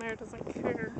there doesn't care.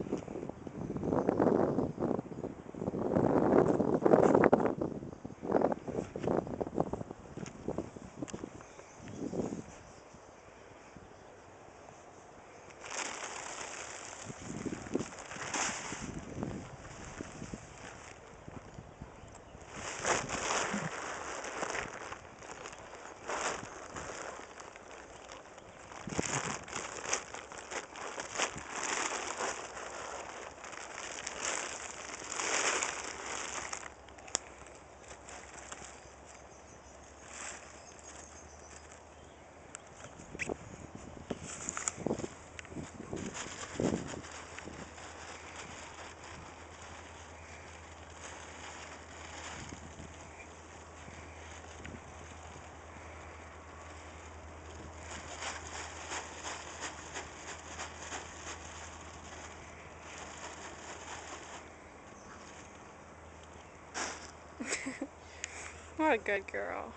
what a good girl.